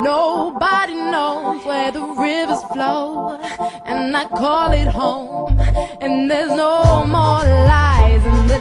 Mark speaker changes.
Speaker 1: Nobody knows where the rivers flow, and I call it home. And there's no more lies in the